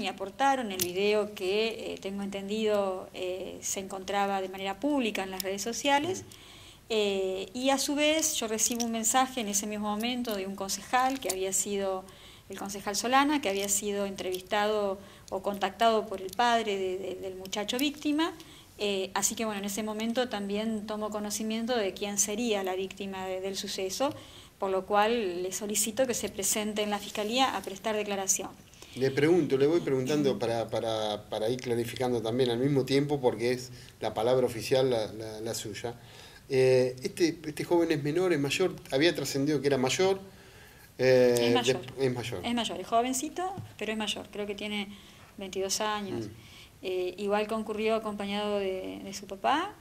y aportaron el video que eh, tengo entendido eh, se encontraba de manera pública en las redes sociales eh, y a su vez yo recibo un mensaje en ese mismo momento de un concejal que había sido el concejal Solana que había sido entrevistado o contactado por el padre del muchacho víctima así que bueno en ese momento también tomo conocimiento de quién sería la víctima del suceso por lo cual le solicito que se presente en la fiscalía a prestar declaración. Le pregunto, le voy preguntando para, para, para, ir clarificando también al mismo tiempo, porque es la palabra oficial la, la, suya. Eh, este, este joven es menor, es mayor, había trascendido que era mayor. Eh, es mayor. es mayor. Es mayor, es jovencito, pero es mayor. Creo que tiene 22 años. Mm. Eh, igual concurrió acompañado de, de su papá.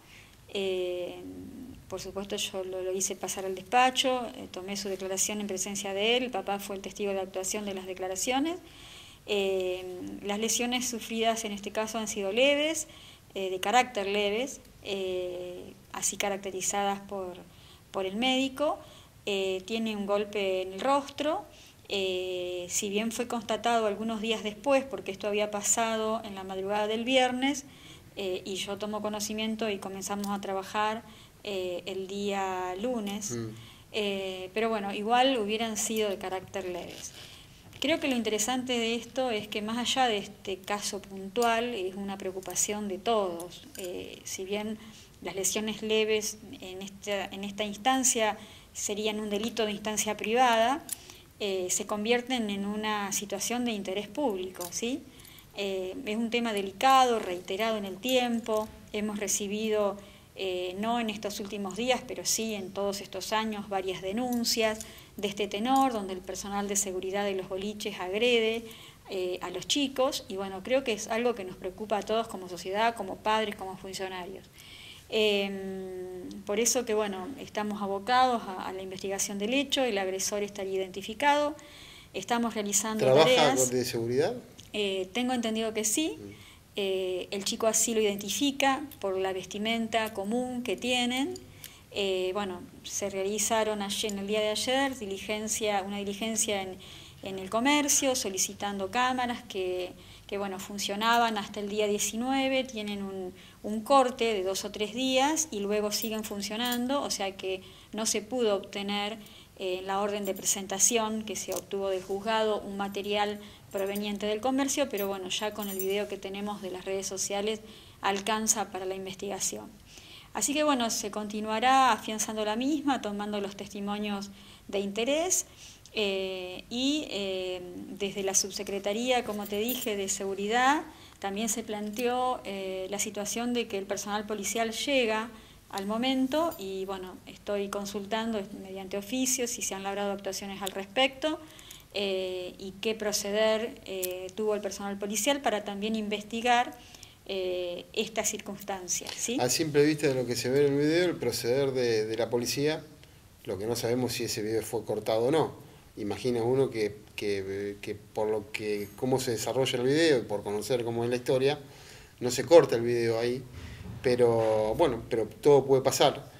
por supuesto yo lo, lo, hice pasar al despacho, tomé su declaración en presencia de él, el papá fue el testigo de la actuación de las declaraciones. Eh, las lesiones sufridas en este caso han sido leves, eh, de carácter leves, eh, así caracterizadas por, por el médico. tiene un golpe en el rostro, si bien fue constatado algunos días después, porque esto había pasado en la madrugada del viernes, y yo tomo conocimiento y comenzamos a trabajar el día lunes, mm. pero bueno, igual hubieran sido de carácter leves. Creo que lo interesante de esto es que más allá de este caso puntual, es una preocupación de todos. Eh, si bien las lesiones leves en esta, instancia serían un delito de instancia privada, eh, se convierten en una situación de interés público. ¿sí? Eh, es un tema delicado, reiterado en el tiempo, hemos recibido, no en estos últimos días, pero sí en todos estos años, varias denuncias de este tenor, donde el personal de seguridad de los boliches agrede eh, a los chicos, y bueno, creo que es algo que nos preocupa a todos como sociedad, como padres, como funcionarios. Em, por eso que bueno, estamos abocados a, la investigación del hecho, el agresor estaría identificado, estamos realizando ¿Trabaja de seguridad? Eh, tengo entendido que sí, mm. Eh, el chico así lo identifica por la vestimenta común que tienen, eh, bueno, se realizaron en el día de ayer diligencia, una diligencia en, el comercio solicitando cámaras que, bueno, funcionaban hasta el día 19, tienen un, corte de dos o tres días y luego siguen funcionando, o sea que no se pudo obtener en eh, la orden de presentación que se obtuvo del juzgado un material proveniente del comercio, pero bueno, ya con el video que tenemos de las redes sociales alcanza para la investigación. Así que bueno, se continuará afianzando la misma, tomando los testimonios de interés eh, y eh, desde la subsecretaría, como te dije, de seguridad, también se planteó eh, la situación de que el personal policial llega al momento y bueno, estoy consultando mediante oficios si se han labrado actuaciones al respecto y qué proceder tuvo el personal policial para también investigar eh, esta circunstancia. ¿sí? A simple vista de lo que se ve en el video, el proceder de, la policía, lo que no sabemos si ese video fue cortado o no. Imagina uno que, por lo que cómo se desarrolla el video y por conocer cómo es la historia, no se corta el video ahí, pero bueno, pero todo puede pasar.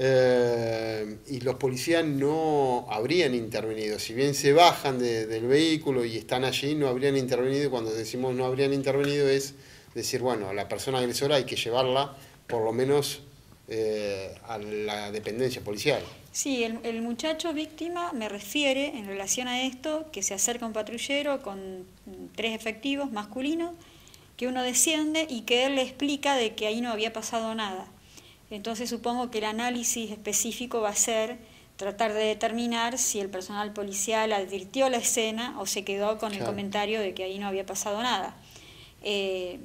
Eh, y los policías no habrían intervenido. Si bien se bajan del vehículo y están allí, no habrían intervenido. Cuando decimos no habrían intervenido es decir, bueno, la persona agresora hay que llevarla por lo menos eh, a la dependencia policial. Sí, el, muchacho víctima me refiere en relación a esto que se acerca un patrullero con tres efectivos masculinos, que uno desciende y que él le explica de que ahí no había pasado nada. Entonces supongo que el análisis específico va a ser tratar de determinar si el personal policial advirtió la escena o se quedó con el comentario de que ahí no había pasado nada. Eh,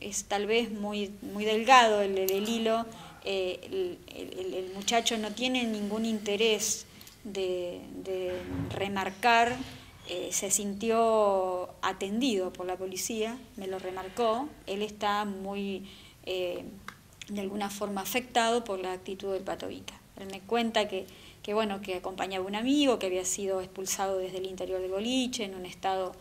es tal vez muy, muy delgado el, el hilo, eh, el, muchacho no tiene ningún interés de, remarcar, eh, se sintió atendido por la policía, me lo remarcó, él está muy, de alguna forma, afectado por la actitud del patovica. Él me cuenta que, que, bueno, que acompañaba a un amigo que había sido expulsado desde el interior del boliche en un estado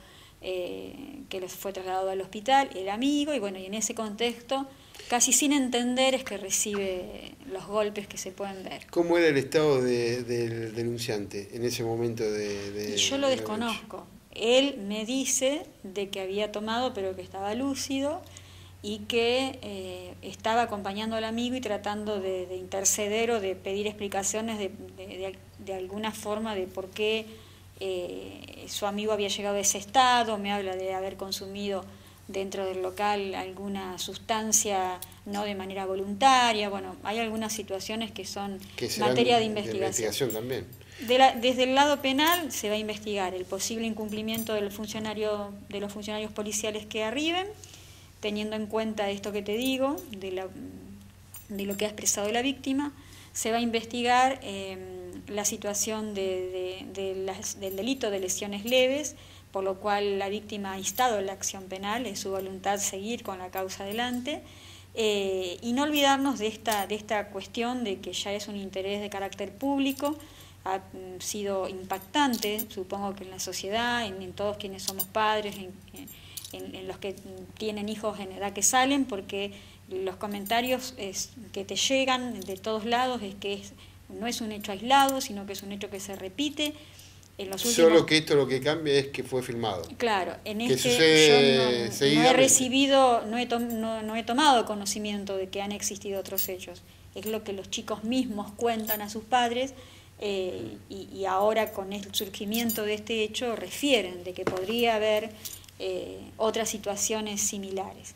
eh, que les fue trasladado al hospital, el amigo, y bueno, y en ese contexto, casi sin entender, es que recibe los golpes que se pueden ver. ¿Cómo era el estado del denunciante en ese momento de...? yo lo desconozco. él me dice de que había tomado pero que estaba lúcido y que eh, estaba acompañando al amigo y tratando de, interceder o de pedir explicaciones de, alguna forma de por qué eh, su amigo había llegado a ese estado, me habla de haber consumido dentro del local alguna sustancia no de manera voluntaria, bueno, hay algunas situaciones que son materia de investigación. también. desde el lado penal se va a investigar el posible incumplimiento del funcionario, de los funcionarios policiales que arriben, teniendo en cuenta esto que te digo, de, lo que ha expresado la víctima, se va a investigar em, la situación de, del delito de lesiones leves, por lo cual la víctima ha instado la acción penal, es su voluntad seguir con la causa adelante. Eh, y no olvidarnos de esta, de esta cuestión de que ya es un interés de carácter público, ha mm, sido impactante, supongo que en la sociedad, en, todos quienes somos padres, en, los que tienen hijos en edad que salen, porque los comentarios que te llegan de todos lados es que no es un hecho aislado, sino que es un hecho que se repite Solo que esto lo que cambia es que fue filmado. Claro, en este yo no, he recibido, no he, no, he tomado conocimiento de que han existido otros hechos. Es lo que los chicos mismos cuentan a sus padres eh, y, ahora con el surgimiento de este hecho refieren de que podría haber eh, otras situaciones similares.